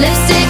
Lipstick